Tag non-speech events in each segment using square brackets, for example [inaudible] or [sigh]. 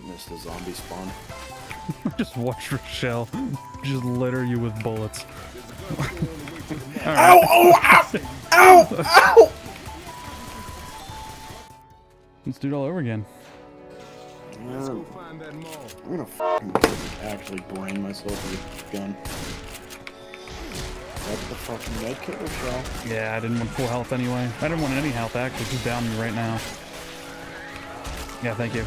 witnessed a zombie spawn. [laughs] just watch Rochelle just litter you with bullets. [laughs] Ow! Oh! Ow! Ow! Ow! Let's do it all over again. Let's go find that mall. I'm gonna fucking actually brain myself with a gun. That's the fucking medkit, Rochelle. Yeah, I didn't want full health anyway. I didn't want any health actually. Just down me right now. Yeah, thank you.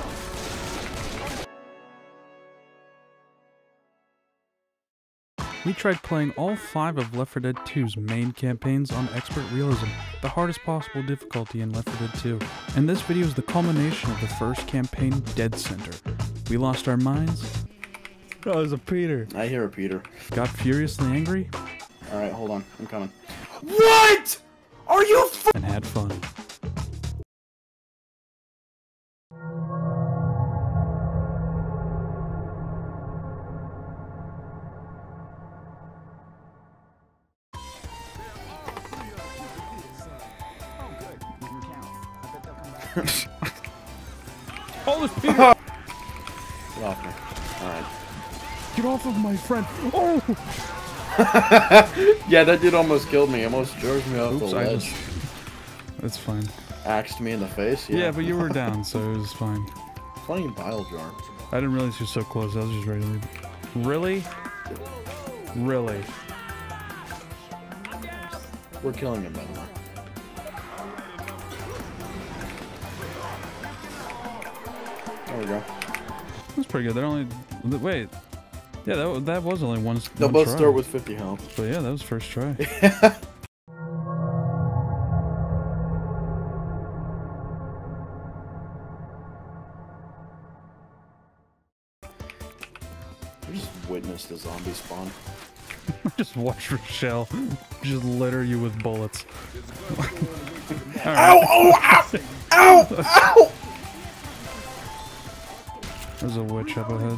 We tried playing all five of Left 4 Dead 2's main campaigns on Expert Realism, the hardest possible difficulty in Left 4 Dead 2. And this video is the culmination of the first campaign, Dead Center. We lost our minds. Oh, there's a Peter. I hear a Peter. Got furiously angry Alright, hold on. I'm coming. What? Are you f- and had fun. My friend! Oh! [laughs] Yeah, that dude almost killed me. Almost drove me off Oops, the ledge. just... That's fine. Axed me in the face. Yeah, Yeah, but you were down, so it was fine. Funny bile jar. I didn't realize you were so close. I was just ready to leave. Really? Really? We're killing him, by the way. There we go. That's pretty good. That only... Wait. Yeah, that, that was only one, They'll one both try. start with 50 health. But yeah, that was first try. [laughs] We just witnessed a zombie spawn. [laughs] just watch Rochelle just litter you with bullets. [laughs] Ow! Oh! Ow! Ow! Ow! There's a witch up ahead.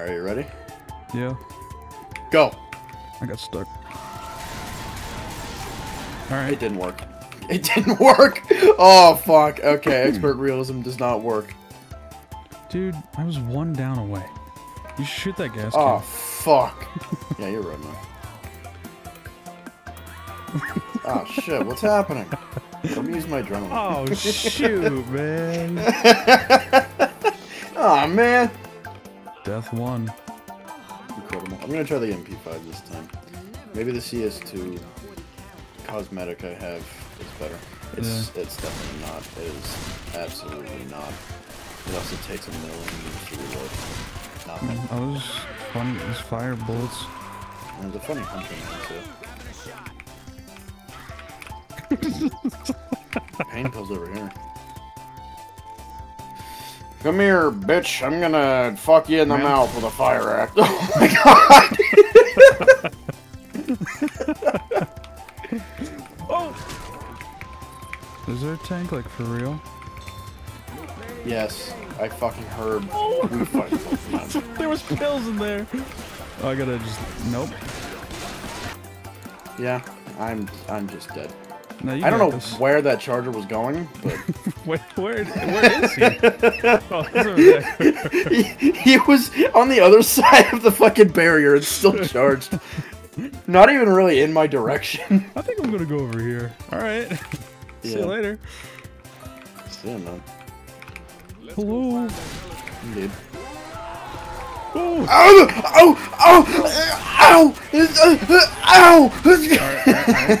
Alright, you ready? Yeah, Go! I got stuck. All right. It didn't work. It [laughs] didn't work! Oh, fuck. Okay, expert realism does not work. Dude, I was one down away. You shoot that gas oh, can. Oh, fuck. [laughs] Yeah, you're right, man. oh, shit. What's happening? Let me use my adrenaline. Oh, shoot, man. Oh, [laughs] man. Death one. Incredible. I'm gonna try the MP5 this time. Maybe the CS2 cosmetic I have is better. It's it's definitely not. It is absolutely not. It also takes a million years to reload. Nothing. I was fun. It was fire bullets. And there's a funny hunting one too. [laughs] Pain pills over here. Come here, bitch. I'm gonna fuck you in the Man. mouth with a fire axe. [laughs] Oh my god! [laughs] Oh. Is there a tank, like, for real? yes, I fucking heard. Oh. We fucking [laughs] there was pills in there. Oh, I gotta just... Nope. Yeah, I'm I'm just dead. No, you I don't know this. where that charger was going, but [laughs] Wait, where, where is he? [laughs] oh, he's over there. he, [laughs] he was on the other side of the fucking barrier and still charged. Not even really in my direction. I think I'm gonna go over here. Alright. See Yeah. you later. Yeah, man. Hello. Indeed. Oh, Ow! Ow! Ow! Ow! Ow!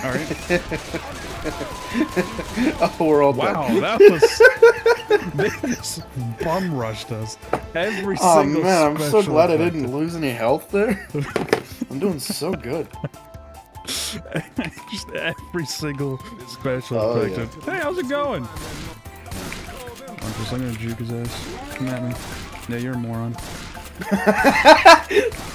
alright. Oh, we're all Wow, dead. that [laughs] was... they just bum rushed us. Every Oh single man, I'm so glad I didn't lose any health there. I'm doing so good. [laughs] just every single special Oh, effect. Hey, how's it going? I'm just I'm gonna juke his ass. Come at me. Yeah, you're a moron. [laughs]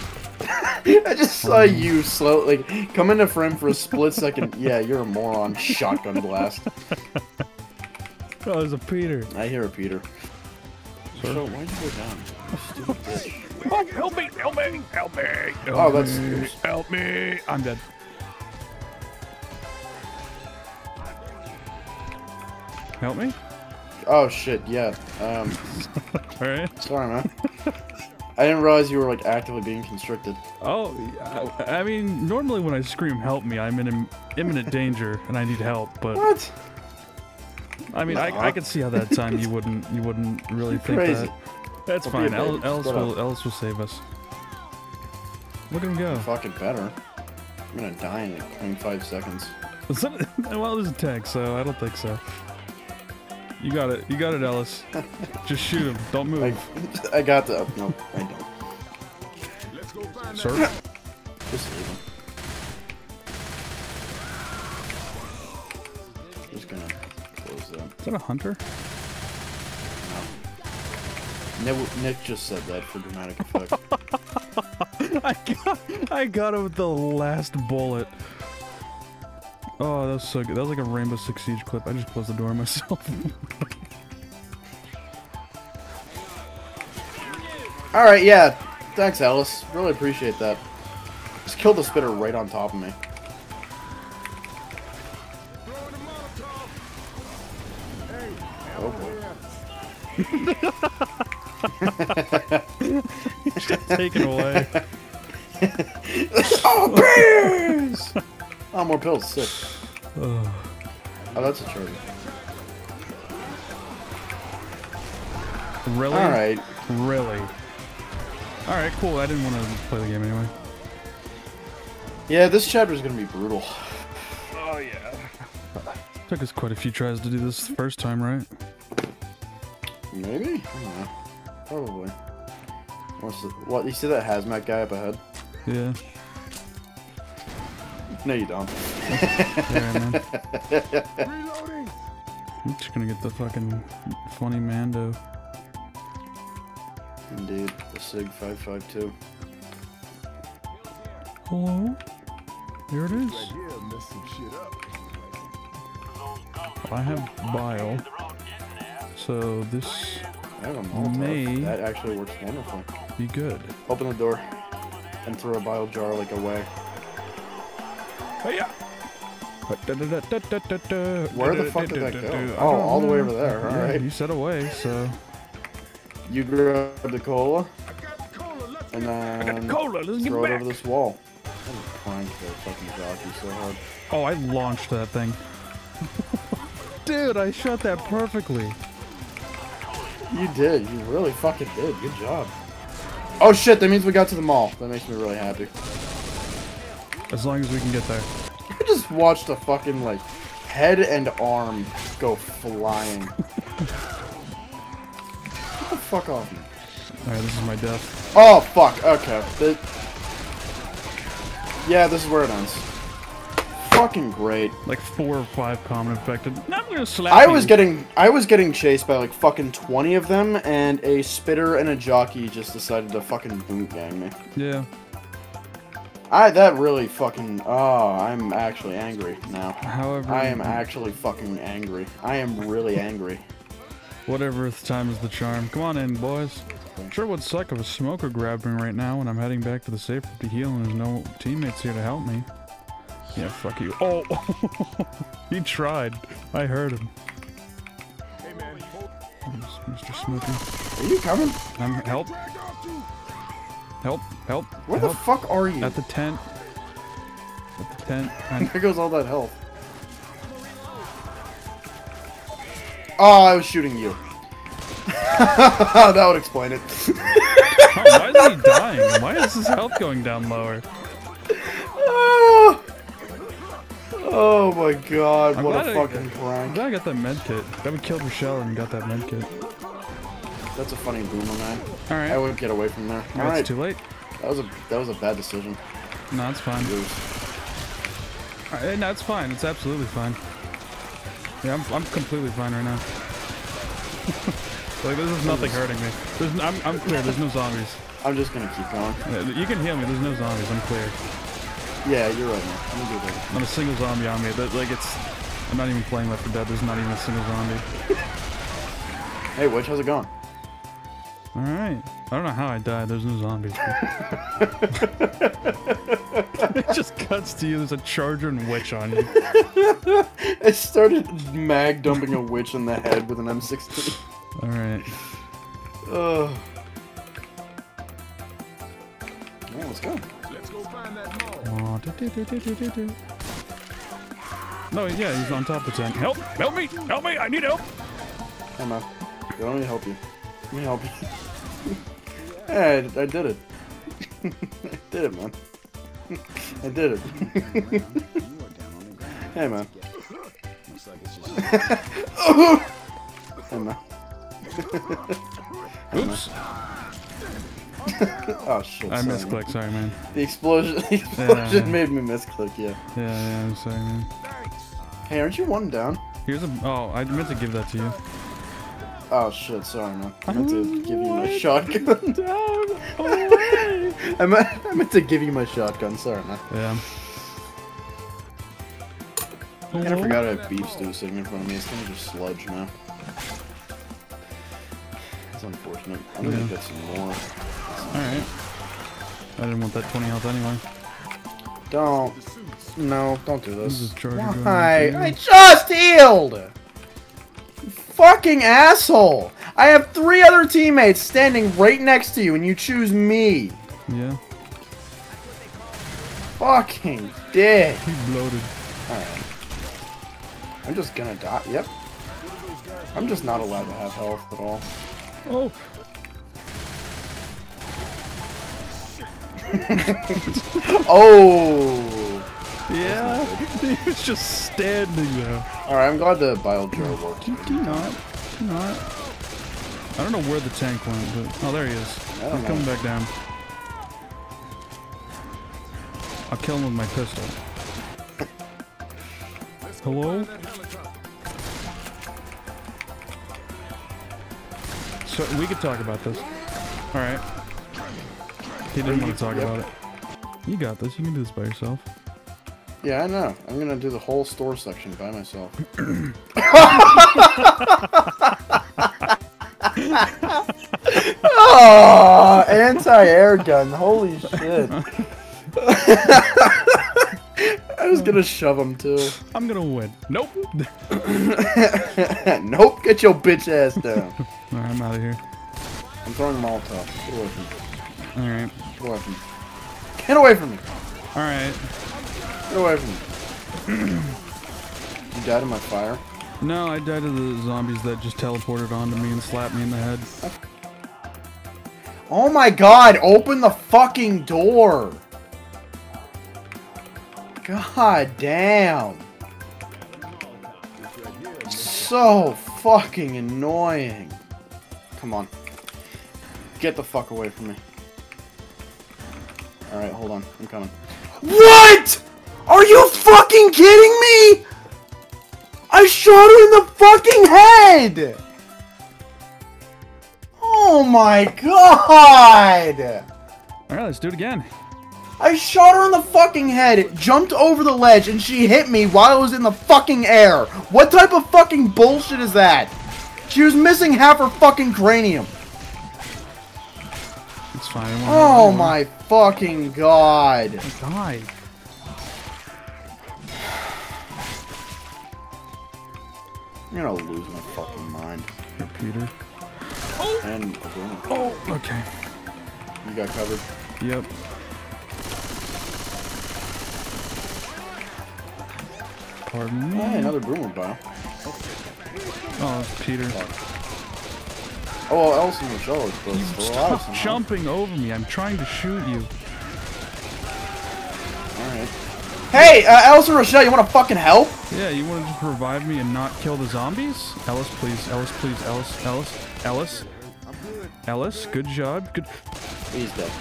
[laughs] I just saw you slow, like, come into frame for a split second. Yeah, you're a moron. Shotgun blast. [laughs] Oh, there's a Peter. I hear a Peter. So why'd you go down? Stupid bitch. Oh, help me! Help me! Help me! Help Oh, that's- me! Help me! I'm dead. Help me. Oh shit, yeah. Um, [laughs] All right. sorry, man. I didn't realize you were like actively being constricted. Oh, I, I mean, normally when I scream "Help me," I'm in im- imminent danger and I need help. But What? I mean, I, I could see how that time you wouldn't you wouldn't really think Crazy. that. That's a fine. El- Ellis Shut up. will Ellis will save us. Look at him go. Fucking better. I'm gonna die in like 25 seconds. [laughs] Well, there's a tank, so I don't think so. You got it. You got it, Ellis. Just shoot him. Don't move. I got the. Oh, no, I don't. let's go Sir. Just leave him. Just gonna close that. Is that a hunter? Nick, Nick just said that for dramatic effect. [laughs] I got, I got him with the last bullet. Oh, that was so good. That was like a Rainbow Six Siege clip. I just closed the door myself. [laughs] Alright, yeah. Thanks, Ellis. Really appreciate that. Just killed the spitter right on top of me. [laughs] Oh boy. Taken away. [laughs] Oh, bears! Oh, more pills. Sick. Ugh. Oh, that's a charger. really? Alright. Really? Alright, cool. I didn't want to play the game anyway. Yeah, this chapter is gonna be brutal. Oh, yeah. [laughs] Took us quite a few tries to do this the first time, right? Maybe? I don't know. Probably. What's the, what? You see that hazmat guy up ahead? Yeah. No, you don't. Yeah, man. I'm just gonna get the fucking funny Mando. Indeed. The SIG 552. Hello? Here it is. I have bile. So this I have a May- That actually works wonderful. be good. Open the door and throw a bile jar like away. Hiya! Where the fuck did that go? Oh, all the way over there. Yeah, Alright. You said away, so. You grab the cola and then Cola, let's get throw it back. over this wall. I'm crying for that fucking jockey so hard. Oh, I launched that thing. [laughs] Dude, I shot that perfectly. You did. You really fucking did. Good job. Oh shit, that means we got to the mall. That makes me really happy. As long as we can get there. I just watched a fucking like head and arm go flying. [laughs] Get the fuck off me. Alright, this is my death. Oh fuck. Okay. The- Yeah, this is where it ends. Fucking great. Like four or five common infected. Now I'm gonna slap I you. was getting I was getting chased by like fucking 20 of them and a spitter and a jockey just decided to fucking boot gang me. Yeah. I that really fucking oh, I'm actually angry now. However, I am actually fucking angry. I am really angry. Whatever time is the charm. Come on in, boys. Sure would suck if a smoker grabbed me right now when I'm heading back to the safe to heal and there's no teammates here to help me. Yeah, fuck you. Oh! [laughs] he tried. I heard him. Hey man, Mr. Smokey. Are you coming? Um, help. Help, help, Where the fuck are you? At the tent. At the tent. [laughs] There goes all that health. Oh, I was shooting you. [laughs] that would explain it. oh, why is he dying? Why is his health going down lower? oh. Oh my god, I'm what a I- fucking I'm prank. glad I got that med kit. Glad we killed Rochelle and got that med kit. That's a funny boomer, man. Alright. I would get away from there. No, Alright, it's too late. that was a that was a bad decision. No, it's fine. Alright, no, it's fine. It's absolutely fine. Yeah, I'm, I'm completely fine right now. [laughs] like, this is nothing hurting me. There's, I'm, I'm clear. There's no zombies. I'm just gonna keep going. You can heal me. There's no zombies. I'm clear. Yeah, you're right, man. I'm gonna do that. Not a single zombie on me. That, like, it's... I'm not even playing Left 4 Dead. There's not even a single zombie. [laughs] Hey, Witch, how's it going? Alright. I don't know how I died. There's no zombies. [laughs] [laughs] it just cuts to you. There's a charger and witch on you. [laughs] I started mag dumping a witch in the head with an M16. All right. Ugh. Yeah, let's go. Aw, do, do, do, do, do, do, do. No, yeah, he's on top of the tent. Help! Help me! Help me! I need help! Come on. Let me help you. Let me help you. [laughs] yeah, I, I did it. [laughs] I did it, man. I did it. [laughs] hey, man. hey, man. Oops. oh, shit. I misclicked. Sorry, man. man. The explosion, the explosion Yeah. made me misclick, yeah. Yeah, yeah, I'm sorry, man. Hey, aren't you one down? Here's a. Oh, I meant to give that to you. Oh, shit, sorry, man. I meant to oh give you my shotgun. [laughs] I meant, I meant to give you my shotgun, sorry, man. yeah. I forgot I have oh. beef stew sitting in front of me. It's kind of just sludge now. It's unfortunate. I'm gonna Yeah. get some more. Alright. I didn't want that 20 health anyway. Don't. No, don't do This this. is charger going Why? I just healed! Fucking asshole! I have three other teammates standing right next to you and you choose me. Yeah. Fucking dick. He bloated. Alright. I'm just gonna die. Yep. I'm just not allowed to have health at all. Oh! [laughs] Oh! Yeah! [laughs] He was just standing there. Alright, I'm glad the bile jar worked. Do you not? Do not? I don't know where the tank went, but. Oh, there he is. I don't He's coming know. back down. I'll kill him with my pistol. Hello? So, we could talk about this. Alright. He didn't want to talk Yep. about it. You got this. You can do this by yourself. Yeah, I know. I'm gonna do the whole store section by myself. oh, [clears throat] anti-air gun. Holy shit. [laughs] I was gonna shove him too. I'm gonna win. Nope. [laughs] nope, get your bitch ass down. Alright, I'm out of here. I'm throwing Molotov. Get away from me. Alright. Get away from me. Get away from me. Alright. Get away from me. you died in my fire? No, I died to the zombies that just teleported onto me and slapped me in the head. Oh my god, open the fucking door! God damn. So fucking annoying. Come on. Get the fuck away from me. Alright, hold on. I'm coming. What?! Are you fucking kidding me?! I shot her in the fucking head! Oh my god! Alright, let's do it again. I shot her in the fucking head, jumped over the ledge, and she hit me while I was in the fucking air. What type of fucking bullshit is that? She was missing half her fucking cranium. It's fine. Oh my fucking god. Oh god. I'm gonna lose my fucking mind. Peter. And a boomer. Oh, okay. You got covered. Yep. Pardon me. Hey, another boomer bio. Oh, it's Peter. Oh, well, Elson supposed to throw out Stop jumping over me. I'm trying to shoot you. Alright. Hey, uh, Elson Rochelle, you wanna fucking help? Yeah, you want to revive me and not kill the zombies? Ellis, please. Ellis, please. Ellis. Ellis. Ellis. Ellis, good job. Good. He's dead.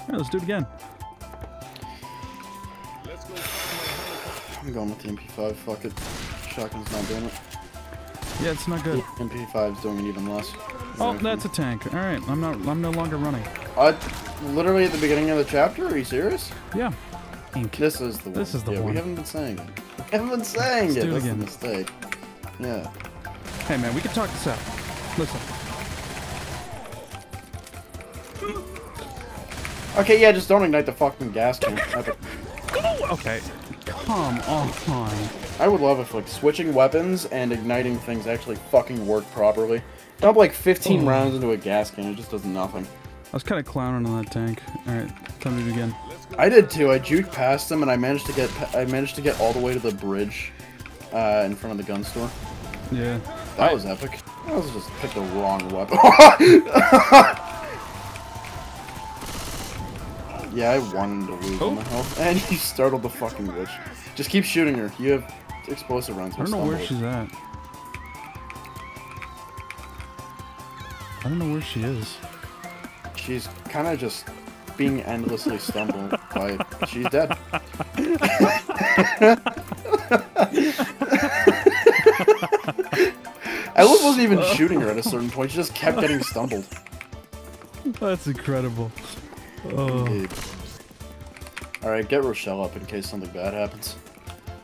Alright, let's do it again. I'm going with the MP5, fuck it. Shotgun's not doing it. Yeah, it's not good. MP5's doing it even less. Oh, that's a tank. All right, I'm not. I'm no longer running. Uh, literally at the beginning of the chapter? Are you serious? Yeah. Ink. This is the one. This is the yeah, one. we haven't been saying it. We haven't been saying Let's it. do it That's again. the mistake. Yeah. Hey man, we can talk this out. Listen. Okay, yeah, just don't ignite the fucking gas can. Okay. Come on. I would love if like switching weapons and igniting things actually fucking work properly. Dump like 15 Oh. rounds into a gas can, it just does nothing. I was kind of clowning on that tank. Alright, tell me again. I did too. I juked past them and I managed to get I managed to get all the way to the bridge uh, in front of the gun store. Yeah. That was epic. I was just picked the wrong weapon. [laughs] yeah, I wanted to lose Oh. my health, [laughs] and you startled the fucking witch. Just keep shooting her. You have explosive rounds. I don't know where she's at. I don't know where she is. She's kind of just being endlessly stumbled by. [laughs] She's dead. [laughs] I wasn't even shooting her at a certain point. She just kept getting stumbled. That's incredible. Oh, All right, get Rochelle up in case something bad happens.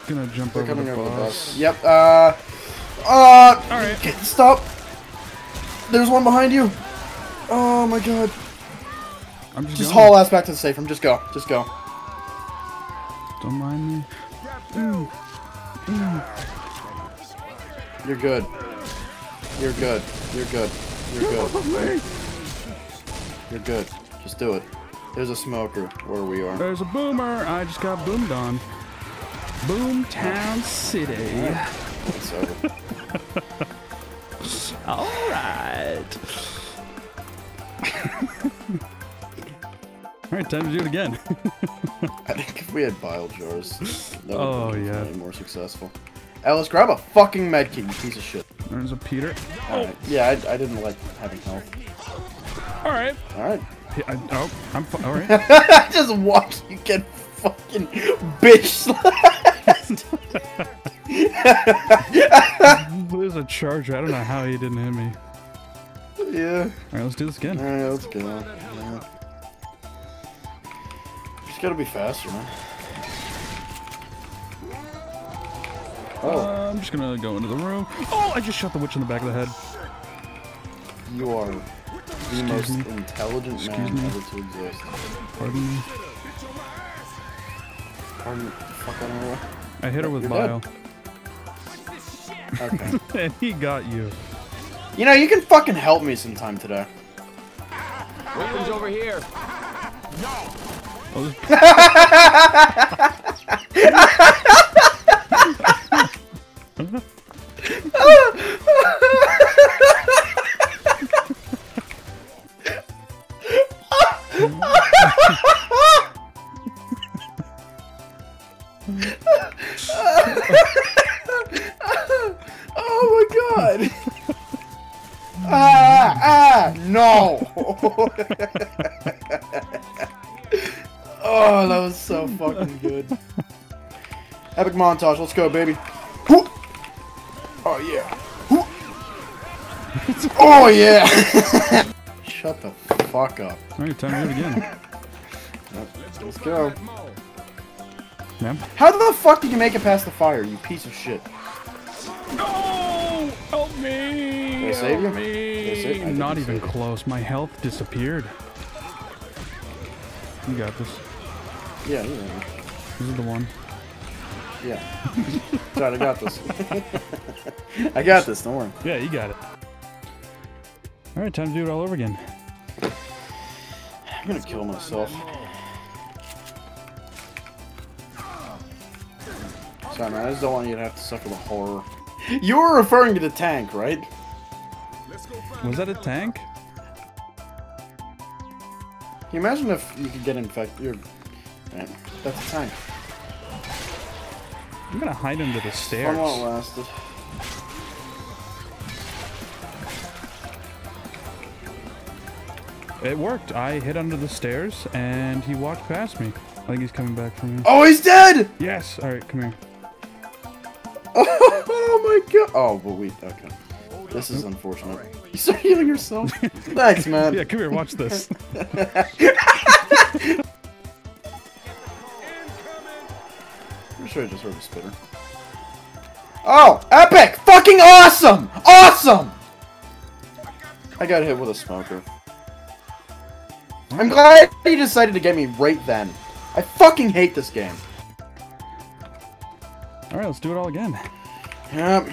gonna jump They're over coming the over the bus. bus. Yep. Uh. Uh. Alright. get- Stop. There's one behind you. Oh my god. I'm just, Just haul ass back to the safe room. Just go. Just go. Don't mind me. You're good. You're good. You're good. You're good. You're good. Just do it. There's a smoker where we are. There's a boomer. I just got boomed on. Boomtown City. It's over. [laughs] All right. All right, time to do it again. [laughs] I think if we had bile jars, that would Oh, yeah. way more successful. Ellis, grab a fucking medkit, you piece of shit. There's a Peter. Alright. Yeah, I, I didn't like having health. All right. Alright. P- I, oh, I'm fi- all right. [laughs] I just watched you get fucking bitch slapped. [laughs] There's a charger. I don't know how he didn't hit me. yeah. All right, let's do this again. Alright, let's go. Yeah. Just gotta be faster, man. Oh, Uh, I'm just gonna go into the room. Oh, I just shot the witch in the back of the head. you are the most me. intelligent Excuse man me. ever to exist. Pardon me. Pardon, fuck out of my way. I hit her with You're bile, dead. Okay. [laughs] and he got you. you know, you can fucking help me sometime today. Weapons over here. This- Oh my god! ah, ah, no! [laughs] Epic montage, let's go, baby. Whoop. Oh yeah. Whoop. [laughs] Oh yeah! [laughs] Shut the fuck up. all right, time to do it again. Let's go. Ma'am. How the fuck did you make it past the fire, you piece of shit? No! Help me! Did I save you? Help Did I save- I didn't Not save even you. close. My health disappeared. You got this. Yeah, yeah, This is the one. Yeah. Sorry, I got this. I got this, don't worry. Yeah, you got it. All right, time to do it all over again. I'm gonna kill myself. Sorry, man. I just don't want you to have to suffer the horror. You were referring to the tank, right? Was that a tank? Can you imagine if you could get infected? That's a tank. I'm gonna hide under the stairs. long it lasted? It worked. I hid under the stairs, and he walked past me. I think he's coming back for me. Oh, he's dead! Yes. All right, come here. [laughs] Oh my god! Oh, but wait, okay. This is unfortunate. You start healing yourself? [laughs] Thanks, man. Yeah, come here. Watch this. [laughs] sure I just heard a spitter. Oh, epic! Fucking awesome! Awesome! I got hit with a smoker. I'm glad he decided to get me right then. I fucking hate this game. Alright, let's do it all again. Yep.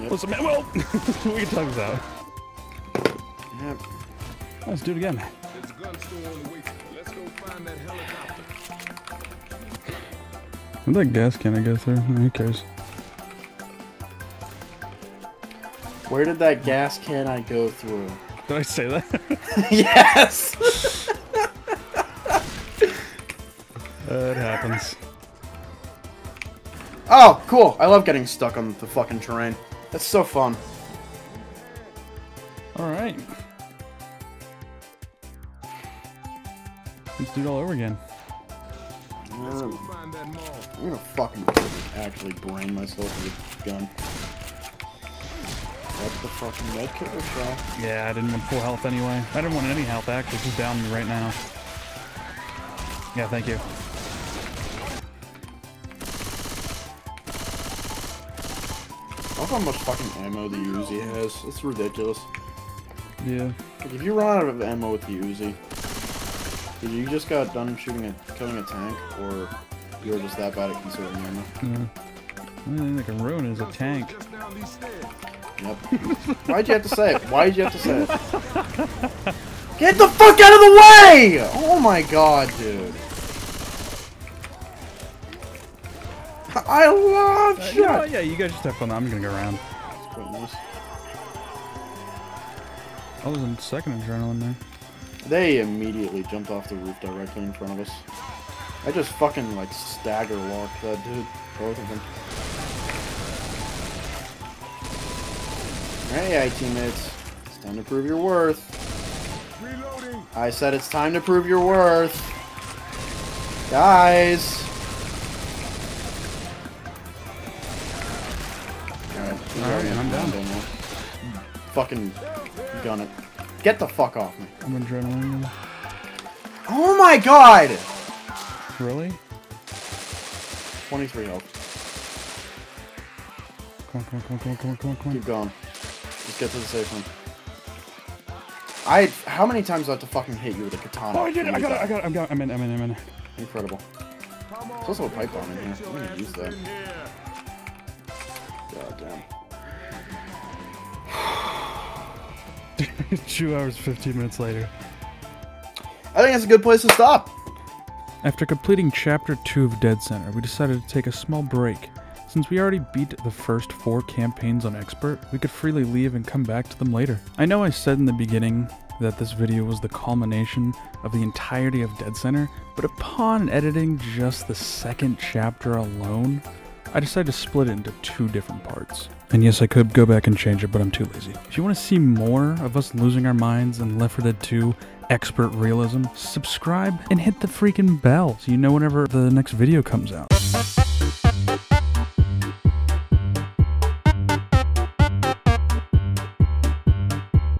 Listen, man, well, [laughs] we can talk this out. Yep. Let's do it again. Where'd that gas can I go through? Who cares? Where did that gas can I go through? [laughs] Did I say that? [laughs] yes! it happens. Oh, cool. I love getting stuck on the fucking terrain. That's so fun. Alright. Do it all over again. Um, find that mall. I'm gonna fucking actually brain myself with a gun. That's the fucking medkit or shot? Yeah, I didn't want full health anyway. I didn't want any health actually, just down me right now. Yeah, thank you. Look how much fucking ammo the Uzi has. It's ridiculous. Yeah. Like, if you run out of ammo with the Uzi, either you just got done shooting a killing a tank, or you're just that bad at conserving ammo. yeah. The only thing that can ruin it is a tank. Just down these stairs. Yep. [laughs] Why'd you have to say it? Why'd you have to say it? [laughs] Get the fuck out of the way! Oh my god, dude. I love Uh, shit. you know? Yeah, you guys just have fun. I'm gonna go around. Quite nice. I was in second adrenaline there. They immediately jumped off the roof directly in front of us. I just fucking like stagger walked that dude. Both of them. Hey, teammates. It's time to prove your worth. Reloading. I said it's time to prove your worth. Guys. Alright, Alright, I'm down. Fucking gun it. Get the fuck off me. I'm adrenaline. Oh my god! Really? 23 health. Come on, come on, come on, come on, come on, come on. Keep going. Let's get to the safe one. I. How many times do I have to fucking hit you with a katana? Oh, I did it! I got it! I got it! I'm, got, I'm in, I'm in, I'm in. Incredible. There's also a pipe bomb in here. I'm gonna use that. God damn. [laughs] Two hours, 15 minutes later. I think that's a good place to stop. After completing Chapter 2 of Dead Center, we decided to take a small break. Since we already beat the first four campaigns on Expert, we could freely leave and come back to them later. I know I said in the beginning that this video was the culmination of the entirety of Dead Center, but upon editing just the second chapter alone, I decided to split it into two different parts. And yes, I could go back and change it, but I'm too lazy. If you want to see more of us losing our minds in Left 4 Dead 2 expert realism, subscribe and hit the freaking bell so you know whenever the next video comes out.